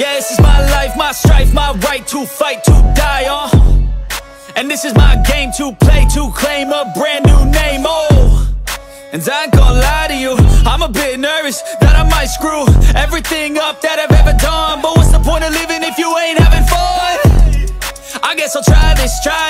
Yeah, this is my life, my strife, my right to fight, to die on. And this is my game to play, to claim a brand new name, oh. And I ain't gonna lie to you, I'm a bit nervous that I might screw everything up that I've ever done. But what's the point of living if you ain't having fun? I guess I'll try this, try